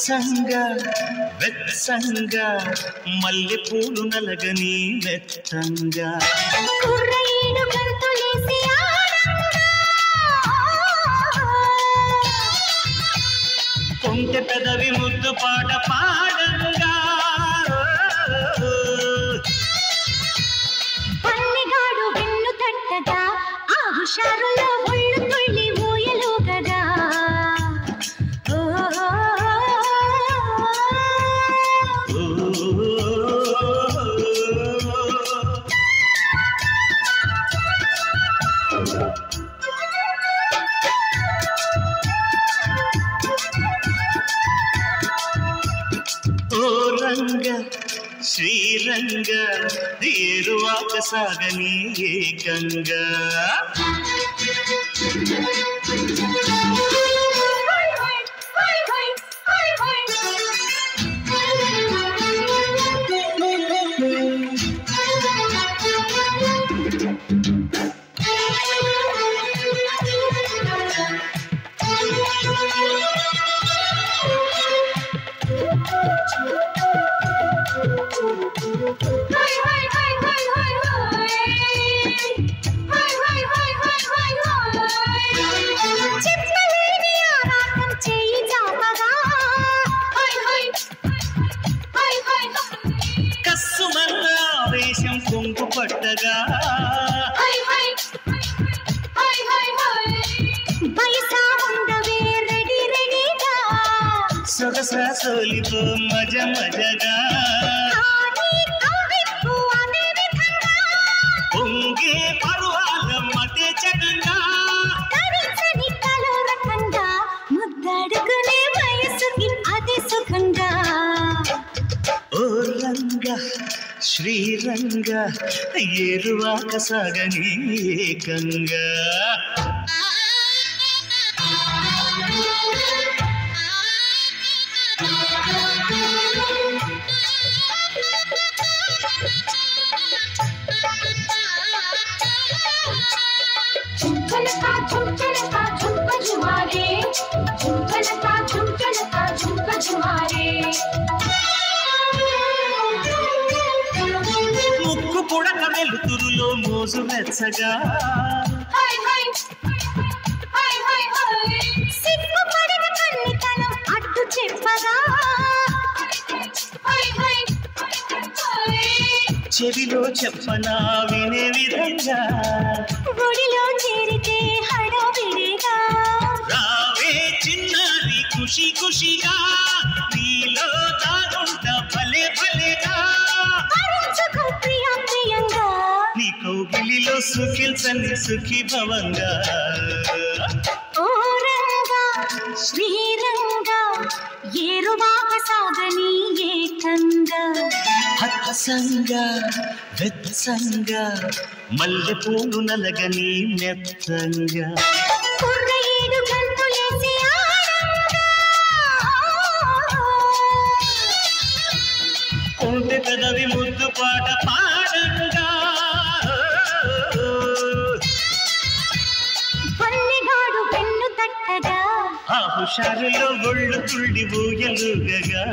హత్సంగా వెత్సంగా మల్లె పూలు నలగని మెత్తంగా శ్రీరంగ ఏరువాక సాగని ఏకంగా చెప్పలేని రెడీగా సొగస సోలిపో మజ మజగా తరించని కలో రకంగా ముద్దడుకునే వయసుకి అది సుఖంగా ఓ రంగ శ్రీరంగ ఏరువాక సాగని ఏకంగా. హాయ్ హాయ్ చెవిలో చెప్పనా వినే విధంగా. గుడిలో చేరితే హడావిడిగా రావే చిన్నారి ఖుషి ఖుషిగా. కౌగిలిలో సుఖిల్చని సుఖి భవంగా ఓ రంగా శ్రీరంగా ఏరువాక సాగని ఏకంగా. హత్సంగా వెత్సంగా మల్లె పూలు నలగని మెత్తంగా. కొంటె పెదవి ముద్దు పాట తట్టగా ఆ హుషారులో ఒళ్ళు తుళ్ళి ఊయలుగగా